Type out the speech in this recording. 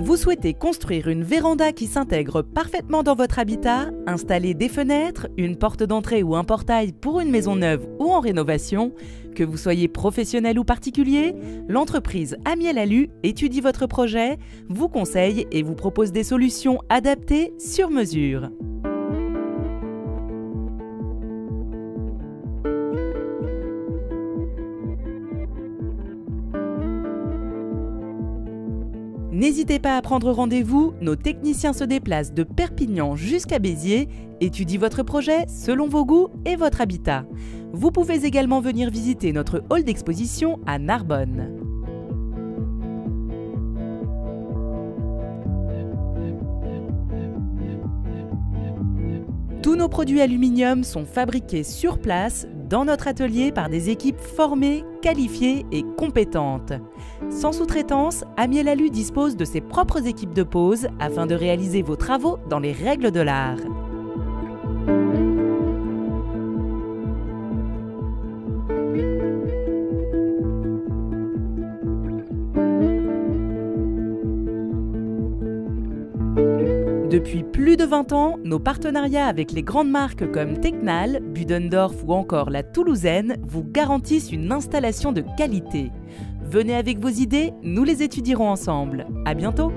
Vous souhaitez construire une véranda qui s'intègre parfaitement dans votre habitat, installer des fenêtres, une porte d'entrée ou un portail pour une maison neuve ou en rénovation? Que vous soyez professionnel ou particulier, l'entreprise Amiel Alu étudie votre projet, vous conseille et vous propose des solutions adaptées sur mesure. N'hésitez pas à prendre rendez-vous, nos techniciens se déplacent de Perpignan jusqu'à Béziers, étudient votre projet selon vos goûts et votre habitat. Vous pouvez également venir visiter notre hall d'exposition à Narbonne. Tous nos produits aluminium sont fabriqués sur place dans notre atelier par des équipes formées, qualifiées et compétentes. Sans sous-traitance, Amiel Alu dispose de ses propres équipes de pose afin de réaliser vos travaux dans les règles de l'art. Depuis plus de 20 ans, nos partenariats avec les grandes marques comme Technal, Budendorf ou encore la Toulousaine vous garantissent une installation de qualité. Venez avec vos idées, nous les étudierons ensemble. À bientôt!